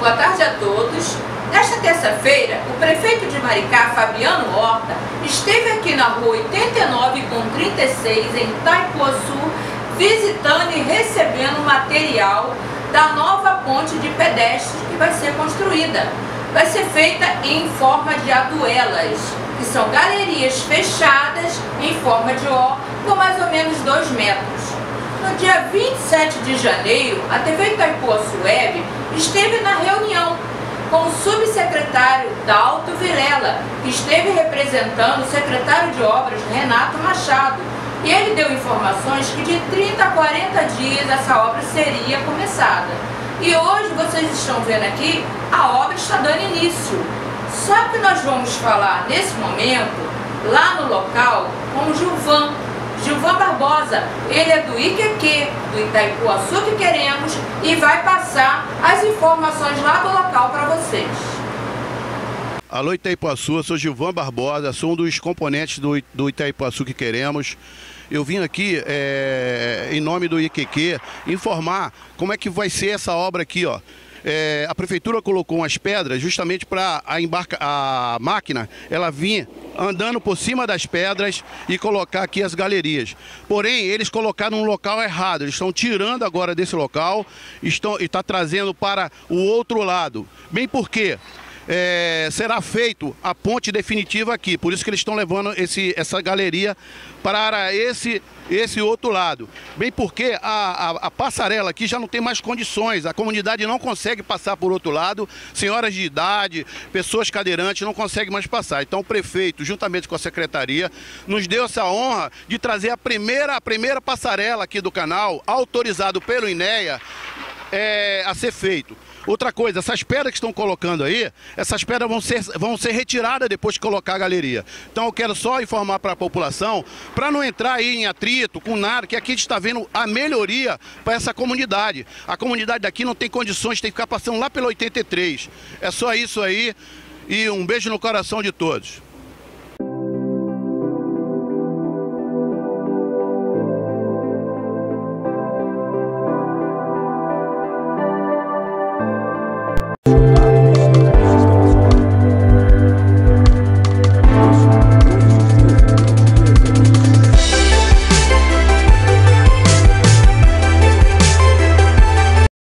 Boa tarde a todos. Nesta terça-feira, o prefeito de Maricá, Fabiano Horta, esteve aqui na rua 89 com 36, em Taipuaçu, visitando e recebendo material da nova ponte de pedestres que vai ser construída. Vai ser feita em forma de aduelas, que são galerias fechadas em forma de O, com mais ou menos 2 metros. Dia 27 de janeiro, a TV Itaipuaçu Web esteve na reunião com o subsecretário Dalto Vilela, que esteve representando o secretário de obras Renato Machado. E ele deu informações que de 30 a 40 dias essa obra seria começada. E hoje vocês estão vendo aqui, a obra está dando início. Só que nós vamos falar nesse momento, lá no local, com o Gilvan, Gilvan Barbosa, ele é do IQQ, do Itaipuaçu que queremos, e vai passar as informações lá do local para vocês. Alô Itaipuaçu, eu sou Gilvan Barbosa, sou um dos componentes do, do Itaipuaçu que queremos. Eu vim aqui é, em nome do IQQ informar como é que vai ser essa obra aqui, ó. É, a prefeitura colocou umas pedras justamente para a, a máquina ela vir andando por cima das pedras e colocar aqui as galerias. Porém, eles colocaram um local errado. Eles estão tirando agora desse local estão, e está trazendo para o outro lado. Bem porque é, será feito a ponte definitiva aqui. Por isso que eles estão levando esse, essa galeria para esse, esse outro lado. Bem porque a, a, a, passarela aqui já não tem mais condições, a comunidade não consegue passar por outro lado, senhoras de idade, pessoas cadeirantes não conseguem mais passar. Então o prefeito, juntamente com a secretaria, nos deu essa honra de trazer a primeira, a primeira passarela aqui do canal, autorizado pelo INEA, é, a ser feito. Outra coisa, essas pedras que estão colocando aí, essas pedras vão ser, vão ser retiradas depois de colocar a galeria. Então eu quero só informar para a população, para não entrar aí em atrito com nada, que aqui a gente está vendo a melhoria para essa comunidade. A comunidade daqui não tem condições, tem que ficar passando lá pelo 83. É só isso aí e um beijo no coração de todos.